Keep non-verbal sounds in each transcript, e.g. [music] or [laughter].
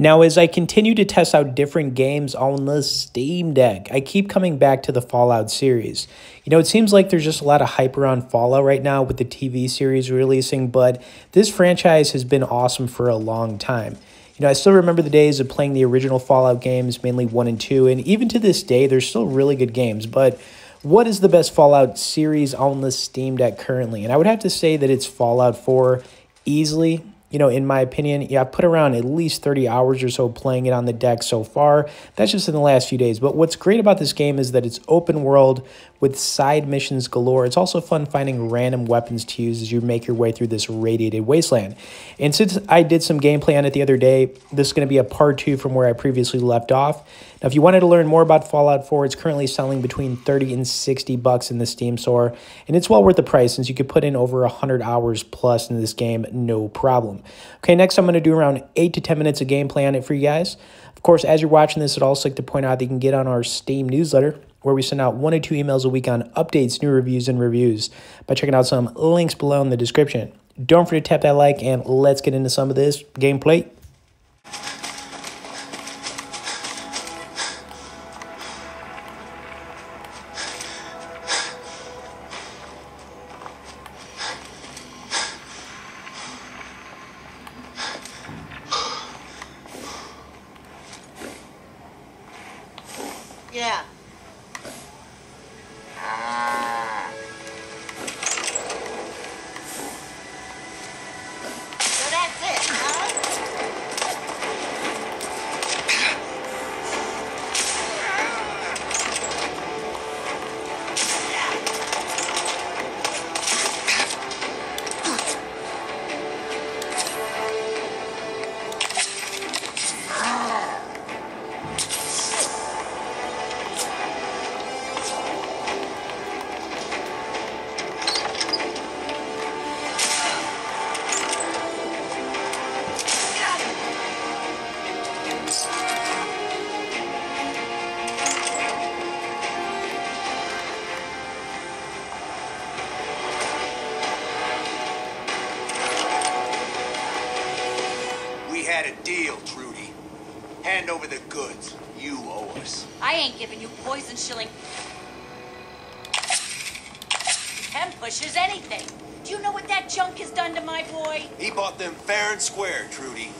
Now, as I continue to test out different games on the Steam Deck, I keep coming back to the Fallout series. You know, it seems like there's just a lot of hype around Fallout right now with the TV series releasing, but this franchise has been awesome for a long time. You know, I still remember the days of playing the original Fallout games, mainly 1 and 2, and even to this day, they're still really good games, but what is the best Fallout series on the Steam Deck currently? And I would have to say that it's Fallout 4 easily you know, in my opinion, yeah, I've put around at least 30 hours or so playing it on the deck so far. That's just in the last few days. But what's great about this game is that it's open world with side missions galore. It's also fun finding random weapons to use as you make your way through this radiated wasteland. And since I did some gameplay on it the other day, this is going to be a part two from where I previously left off. Now, if you wanted to learn more about Fallout 4, it's currently selling between 30 and 60 bucks in the Steam store, and it's well worth the price since you could put in over 100 hours plus in this game, no problem. Okay, next I'm going to do around 8 to 10 minutes of gameplay on it for you guys. Of course, as you're watching this, I'd also like to point out that you can get on our Steam newsletter, where we send out one or two emails a week on updates, new reviews, and reviews by checking out some links below in the description. Don't forget to tap that like, and let's get into some of this gameplay. Giving you poison shilling. Ten pushes anything. Do you know what that junk has done to my boy? He bought them fair and square, Trudy.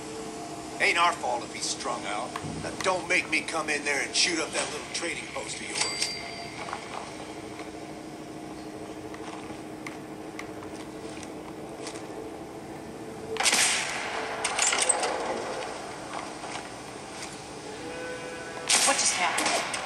Ain't our fault if he's strung out. Now don't make me come in there and shoot up that little trading post of yours. What just happened?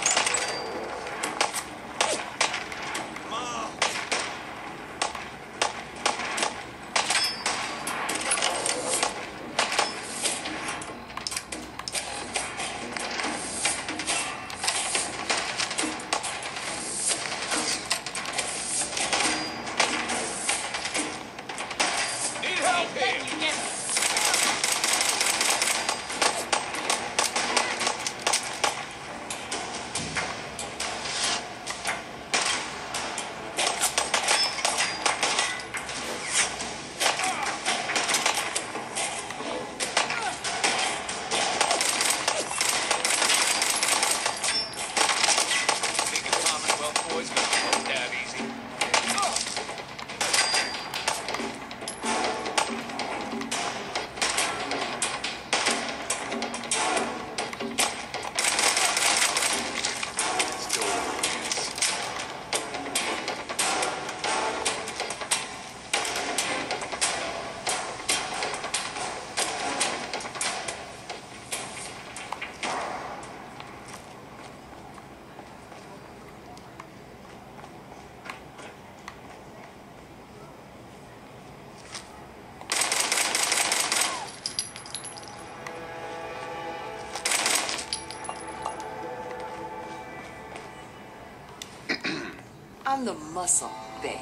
I'm the muscle, babe.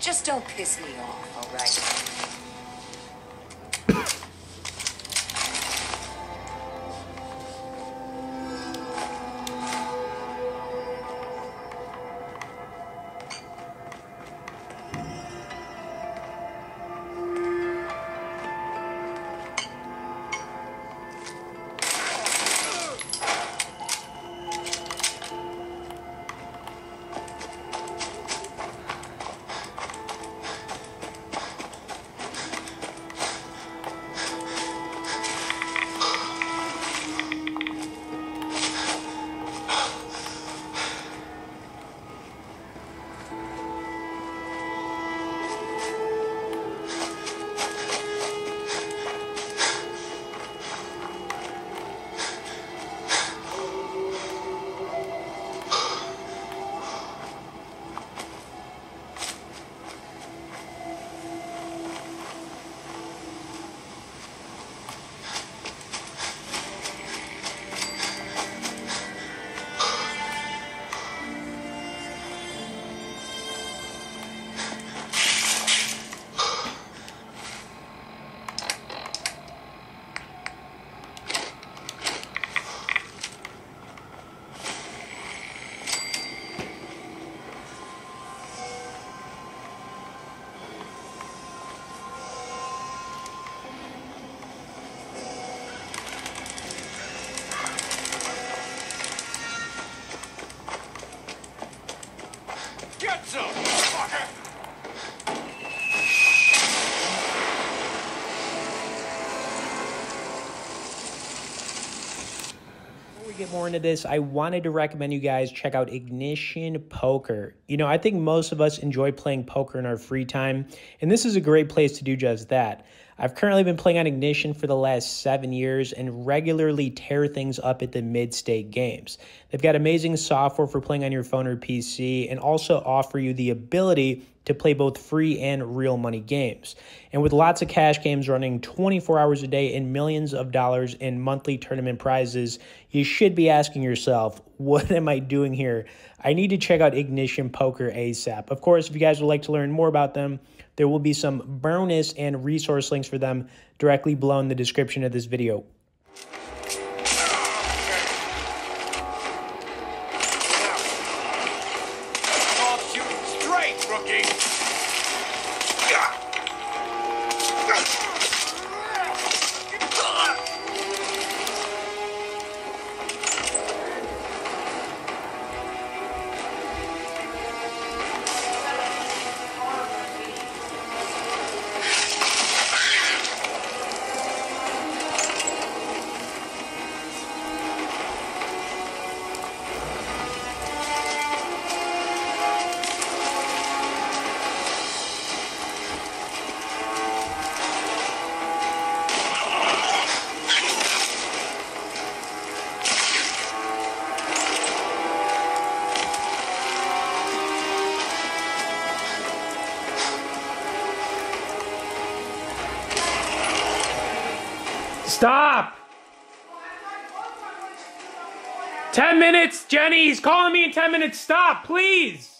Just don't piss me off, all more into this, I wanted to recommend you guys check out Ignition Poker. You know, I think most of us enjoy playing poker in our free time, and this is a great place to do just that. I've currently been playing on Ignition for the last seven years and regularly tear things up at the mid state games. They've got amazing software for playing on your phone or PC and also offer you the ability to play both free and real money games. And with lots of cash games running 24 hours a day and millions of dollars in monthly tournament prizes, you should be asking yourself, [laughs] what am I doing here? I need to check out Ignition Poker ASAP. Of course, if you guys would like to learn more about them, there will be some bonus and resource links for them directly below in the description of this video. Rookie. Stop! 10 minutes, Jenny. He's calling me in 10 minutes. Stop, please.